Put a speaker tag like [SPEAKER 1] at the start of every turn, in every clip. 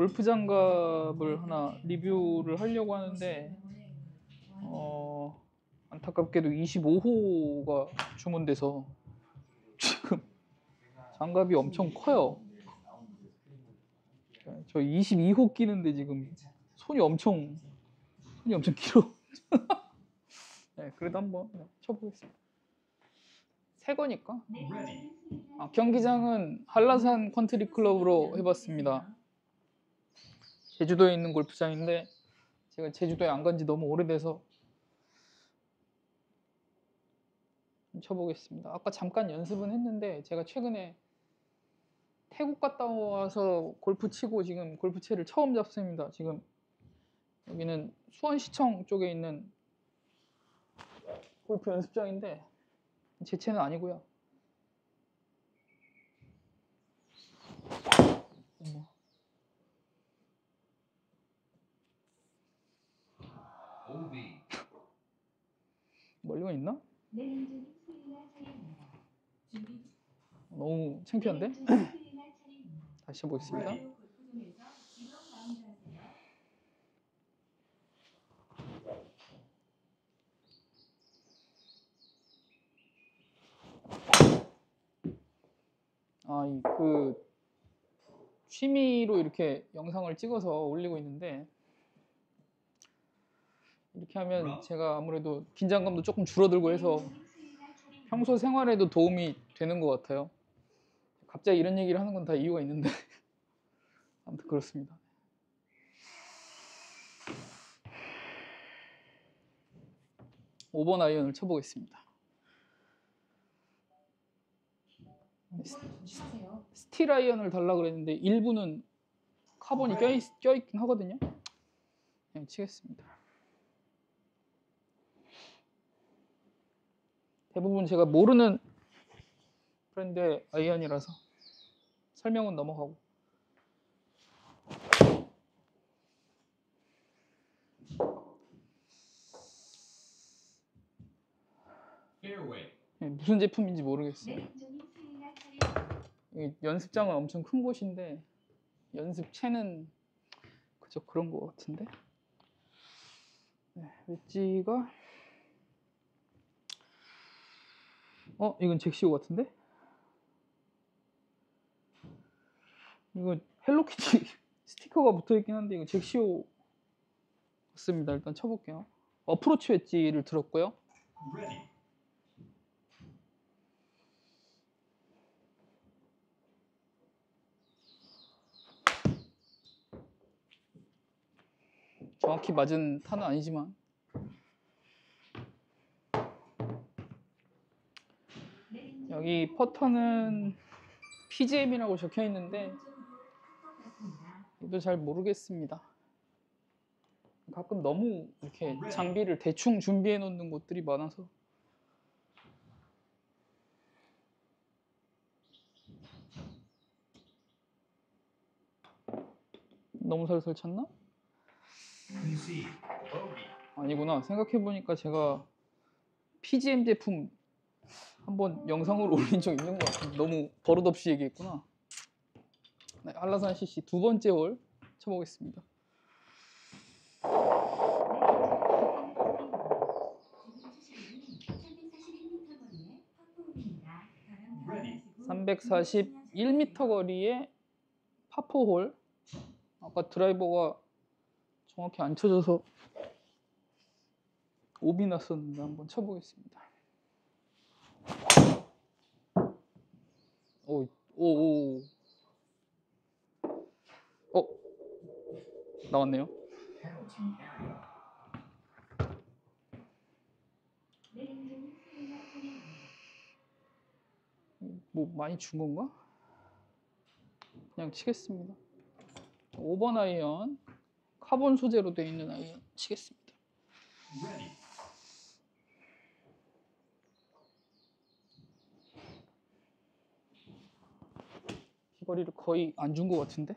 [SPEAKER 1] 골프 장갑을 하나 리뷰를 하려고 하는데 어, 안타깝게도 25호가 주문돼서 지금 장갑이 엄청 커요. 저 22호 끼는데 지금 손이 엄청 손이 엄청 길어. 네, 그래도 한번 쳐보겠습니다. 새 거니까. 아, 경기장은 한라산 컨트리 클럽으로 해봤습니다. 제주도에 있는 골프장인데 제가 제주도에 안 간 지 너무 오래돼서 좀 쳐보겠습니다. 아까 잠깐 연습은 했는데 제가 최근에 태국 갔다 와서 골프 치고 지금 골프채를 처음 잡습니다. 지금 여기는 수원시청 쪽에 있는 골프 연습장인데 제 채는 아니고요. 어머. 멀리가 있나?
[SPEAKER 2] 준비
[SPEAKER 1] 너무 창피한데?
[SPEAKER 2] 수리나 차례입니다.
[SPEAKER 1] 다시 해보겠습니다. 아, 이 그 취미로 이렇게 영상을 찍어서 올리고 있는데 이렇게 하면 제가 아무래도 긴장감도 조금 줄어들고 해서. 평소 생활에도 도움이 되는 것 같아요. 갑자기 이런 얘기를 하는 건 다 이유가 있는데 아무튼 그렇습니다. 오번 아이언을 쳐보겠습니다. 스틸 아이언을 달라 그랬는데 일부는 카본이 껴있, 껴있긴 하거든요. 그냥 치겠습니다. 대부분 제가 모르는 브랜드의 아이언이라서 설명은 넘어가고. 예, 무슨 제품인지 모르겠어요. 연습장은 엄청 큰 곳인데 연습채는 그저 그런 것 같은데 네, 웨지가 어 이건 잭시오 같은데? 이거 헬로키티 스티커가 붙어있긴 한데 이거 잭시오 같습니다. 일단 쳐볼게요. 어프로치 웨지를 들었고요. 정확히 맞은 타는 아니지만
[SPEAKER 2] 내린적인
[SPEAKER 1] 여기 퍼터는 PGM이라고 적혀 있는데. 이도 잘 모르겠습니다. 가끔 너무 이렇게 장비를 대충 준비해 놓는 곳들이 많아서 너무 살살.
[SPEAKER 3] Bogey.
[SPEAKER 1] 아니구나. 생각해 보니까 제가 PGM 제품 한번 영상으로 올린 적 있는 것 같은데 너무 버릇없이 얘기했구나. 네, 한라산 CC 두 번째 홀 쳐보겠습니다.
[SPEAKER 3] Ready.
[SPEAKER 1] 341m 거리의 파포홀. 아까 드라이버가 정확히 안 쳐져서 오비 났었는데 한번 쳐보겠습니다. 오, 오, 오. 어, 나왔네요. 뭐 많이 준 건가? 그냥 치겠습니다. 5번 아이언 카본 소재로 되어 있는 아이언 치겠습니다. 거리를 거의 안 준 것 같은데?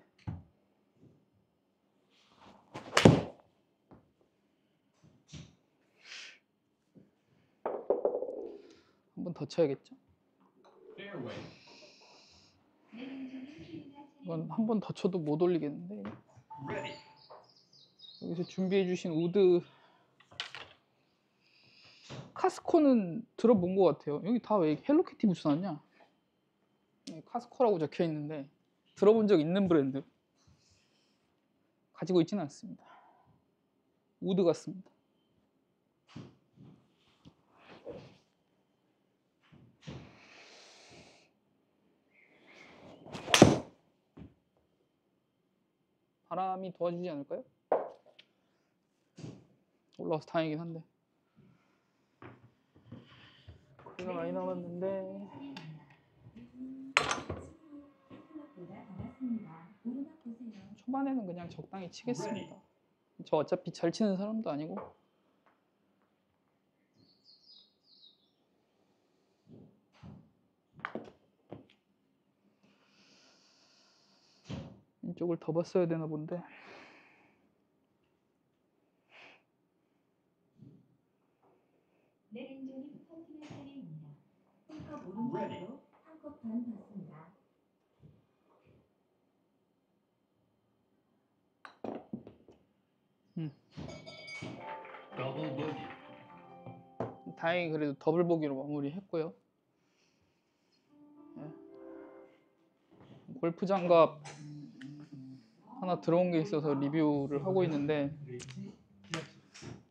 [SPEAKER 1] 한 번 더 쳐야겠죠? 이건 한 번 더 쳐도 못 올리겠는데. 여기서 준비해 주신 우드 카스코는 들어본 것 같아요. 여기 다 왜 헬로키티 붙여놨냐? 네, 카스코라고 적혀 있는데 들어본 적 있는 브랜드 가지고 있지는 않습니다. 우드 같습니다. 바람이 도와주지 않을까요? 올라와서 다행이긴 한데 거리가 많이 남았는데
[SPEAKER 2] 생각보다 달았습니다. 오르막 보세요.
[SPEAKER 1] 초반에는 그냥 적당히 치겠습니다. 저 어차피 잘 치는 사람도 아니고 이쪽을 더 봤어야 되나 본데
[SPEAKER 2] 차례입니다. 홀컵
[SPEAKER 3] Ready.
[SPEAKER 2] 오른쪽으로 한컵 반 받습니다.
[SPEAKER 1] 다행히 그래도 더블 보기로 마무리했고요. 예. 골프 장갑 하나 들어온 게 있어서 리뷰를 하고 있는데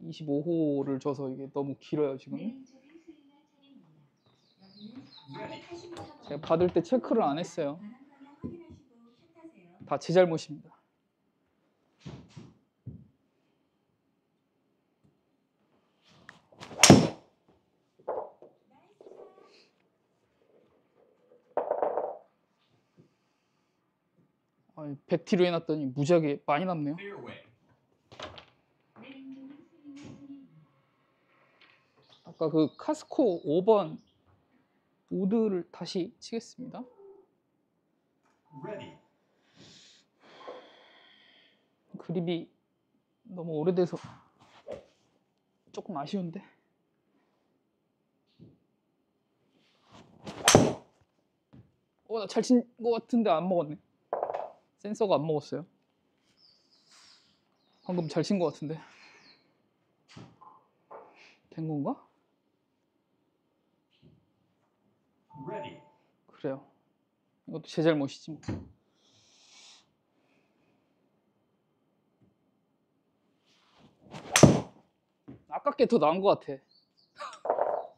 [SPEAKER 1] 25호를 줘서 이게 너무 길어요 지금.
[SPEAKER 2] 내린존이 수행할 차례입니다. 여기는
[SPEAKER 3] Ready.
[SPEAKER 2] 480m
[SPEAKER 1] 제가 받을 때 체크를 안 했어요. 다 제 잘못입니다. 아니, 100티로 해놨더니 무지하게 많이 남네요. 아까 그 카스코 5번 우드를 다시 치겠습니다. 그립이 너무 오래돼서 조금 아쉬운데. 어, 나 잘 친 것 같은데 안 먹었네. 센서가 안 먹었어요. 방금 잘 친 것 같은데. 된 건가? 그래요. 이것도 제 잘못이지 뭐. 아깝게 더 나은 것 같아.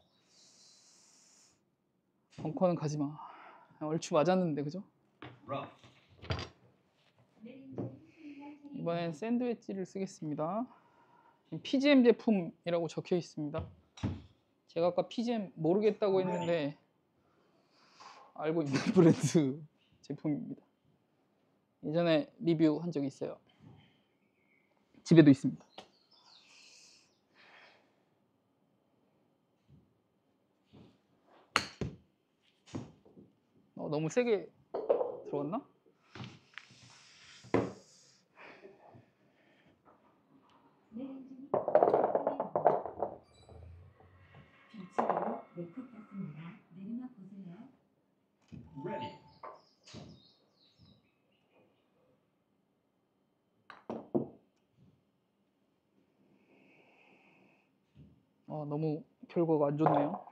[SPEAKER 1] 벙커는 가지 마. 얼추 맞았는데 그죠?
[SPEAKER 3] Rough.
[SPEAKER 2] 내린존이 수행할 차례입니다.
[SPEAKER 1] 이번엔 샌드웨지를 쓰겠습니다. PGM 제품이라고 적혀 있습니다. 제가 아까 PGM 모르겠다고 했는데 알고 있는 브랜드 제품입니다. 예전에 리뷰한 적이 있어요. 집에도 있습니다. 어, 너무 세게 들어갔나?
[SPEAKER 2] 내리막 보세요.
[SPEAKER 3] Ready.
[SPEAKER 1] 아, 너무 결과가 안 좋네요.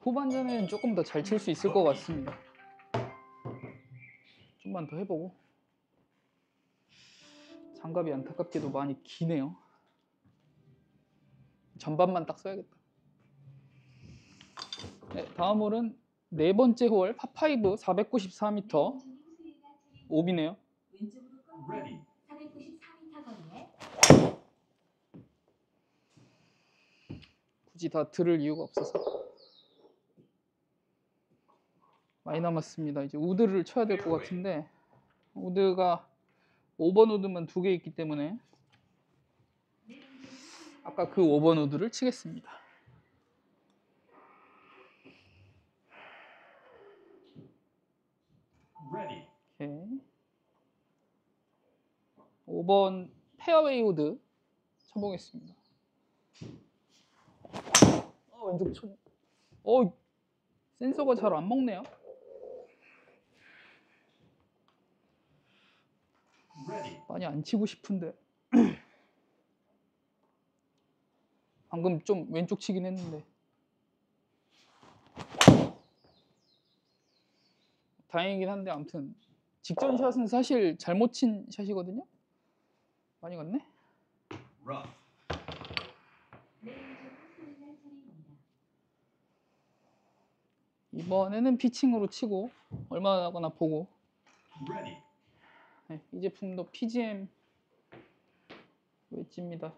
[SPEAKER 1] 후반전에는 조금 더 잘 칠 수 있을 것 같습니다. 좀만 더 해보고 장갑이 안타깝게도 많이 기네요. 전반만 딱 써야겠다. 네, 다음 홀은 네 번째 홀 파5 494m
[SPEAKER 2] 내린존이 수행할 차례입니다.
[SPEAKER 1] 오비네요.
[SPEAKER 2] 왼쪽으로 꺾어
[SPEAKER 3] Ready.
[SPEAKER 2] 494m 거리에
[SPEAKER 1] 굳이 다 들을 이유가 없어서 많이 남았습니다. 이제 우드를 쳐야 될 것 같은데 우드가 5번 우드만 두 개 있기 때문에 아까 그 5번 우드를 치겠습니다. 오케이. 5번 페어웨이 우드 쳐보겠습니다. 왼쪽 쳐. 어 센서가 잘 안 먹네요. 많이 안 치고 싶은데. 방금 좀 왼쪽 치긴 했는데. 다행이긴 한데 아무튼 직전 샷은 사실 잘못 친 샷이거든요. 많이 갔네. 이번에는 피칭으로 치고 얼마나 나거나 보고. 네, 이 제품도 PGM 웨지입니다.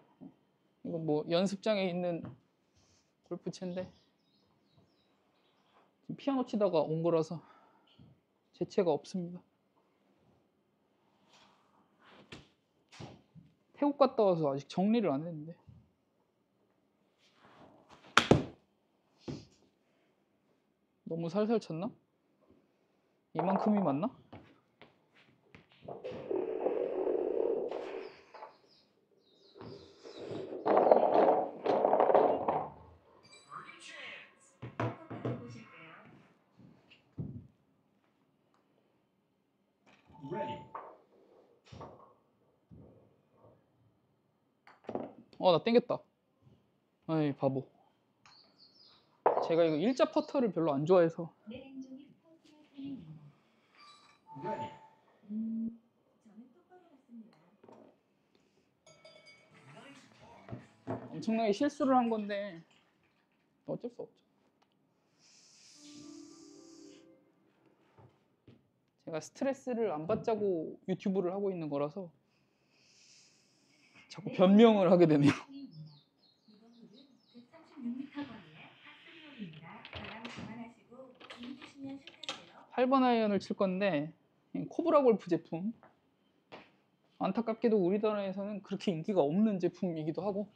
[SPEAKER 1] 이거 뭐 연습장에 있는 골프채인데 지금 피아노 치다가 온 거라서 재채가 없습니다. 태국 갔다 와서 아직 정리를 안 했는데 너무 살살 쳤나? 이만큼이 맞나?
[SPEAKER 2] 한번 보실게요.
[SPEAKER 3] Ready.
[SPEAKER 1] 어, 나 땡겼다. 아이, 바보. 제가 이거 일자 퍼터를 별로 안 좋아해서
[SPEAKER 2] 레인저님 퍼팅할 차례입니다.
[SPEAKER 3] Ready.
[SPEAKER 2] 음, 저는 똑바로 갔습니다.
[SPEAKER 1] 엄청나게 실수를 한 건데 어쩔 수 없죠. 제가 스트레스를 안 받자고 유튜브를 하고 있는 거라서 자꾸 변명을 하게 되네요.
[SPEAKER 2] 이번 홀은 136m 거리의 파스리홀입니다. 바람 감안하시고 준비되시면 시작하세요.
[SPEAKER 1] 8번 아이언을 칠 건데 이 코브라 골프 제품 안타깝게도 우리나라에서는 그렇게 인기가 없는 제품이기도 하고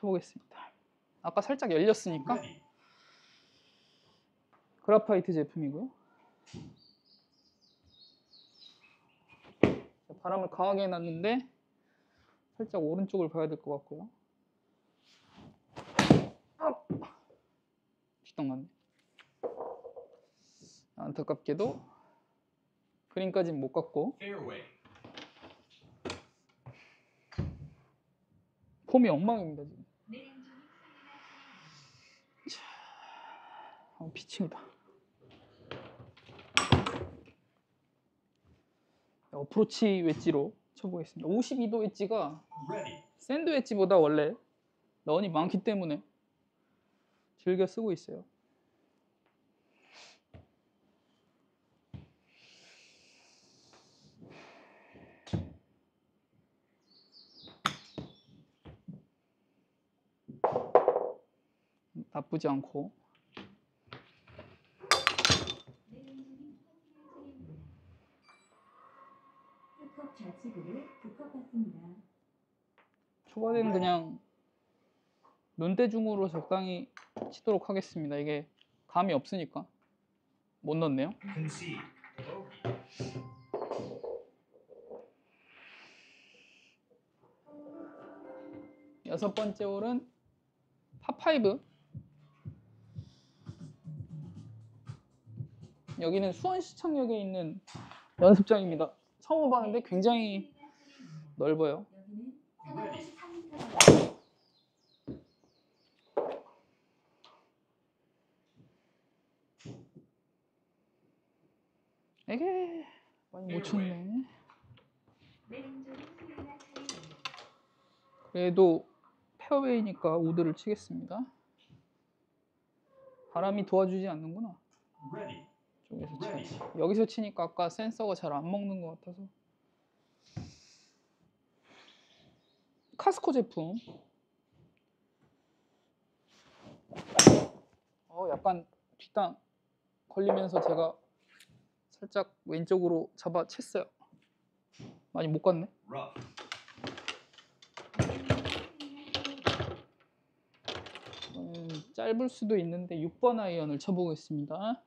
[SPEAKER 1] 쳐보겠습니다. 아까 살짝 열렸으니까
[SPEAKER 3] Ready.
[SPEAKER 1] 그라파이트 제품이고요. 자, 바람을 강하게 해놨는데 살짝 오른쪽을 봐야 될 것 같고요. 뒷땅 났네. 안타깝게도 그린까지는 못 갔고. 폼이 엉망입니다 지금.
[SPEAKER 2] 레인저님 수행할 차례입니다.
[SPEAKER 1] 어, 피칭이다. 어프로치 웨지로 쳐보겠습니다. 52도 웨지가. 샌드 웨지보다 원래 런이 많기 때문에 즐겨 쓰고 있어요. 나쁘지 않고
[SPEAKER 2] 레인저님 퍼팅할 차례입니다. 풀컵 좌측으로 두컵 받습니다.
[SPEAKER 1] 초반에는 그냥 눈대중으로 적당히 치도록 하겠습니다. 이게 감이 없으니까 못 넣네요. 여섯 번째 홀은 파5 여기는 수원시청역에 있는 연습장입니다. 처음 와봤는데 굉장히 넓어요.
[SPEAKER 2] 여기는 483m 거리.
[SPEAKER 1] 에게 많이 못 쳤네. 그래도 페어웨이니까 우드를 치겠습니다. 바람이 도와주지 않는구나.
[SPEAKER 3] Ready.
[SPEAKER 1] 쳐야지. 여기서 치니까 아까 센서가 잘 안 먹는 것 같아서. 카스코 제품. 어, 약간 뒷땅 걸리면서 제가 살짝 왼쪽으로 잡아 챘어요. 많이 못 갔네.
[SPEAKER 3] Rough.
[SPEAKER 1] 음, 짧을 수도 있는데 6번 아이언을 쳐보겠습니다.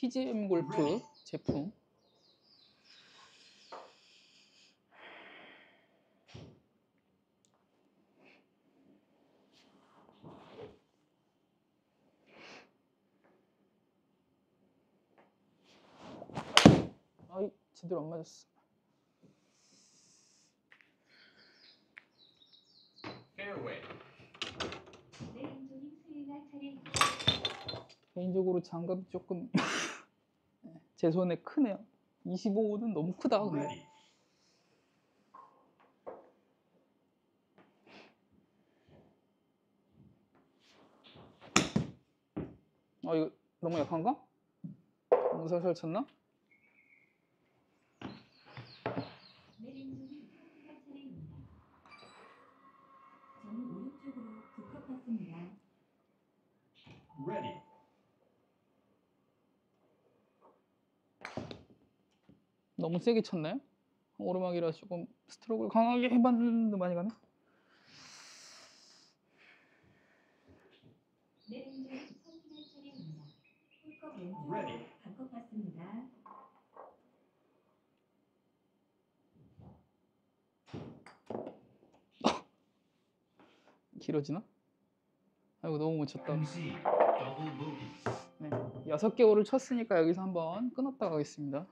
[SPEAKER 1] PGM 골프 네. 제품. 아이 제대로 안 맞았어.
[SPEAKER 2] 페어웨이 내 운동이
[SPEAKER 1] 개인적으로 장갑이 조금 네, 제 손에 크네요. 25는 너무 크다. 근데.
[SPEAKER 3] Ready.
[SPEAKER 1] 아 이거 너무 약한가? 너무 살살 쳤나?
[SPEAKER 2] 내린존이 선택할 차례입니다. 저는 오른쪽으로 두 컵 받습니다.
[SPEAKER 3] Ready.
[SPEAKER 1] 너무 세게 쳤나요? 오르막이라 조금 스트로크를 강하게 해봤는데 많이 가네. 길어지나? 아이고 너무 못 쳤다. 네, 여섯 개 오를 쳤으니까 여기서 한번 끊었다 가겠습니다.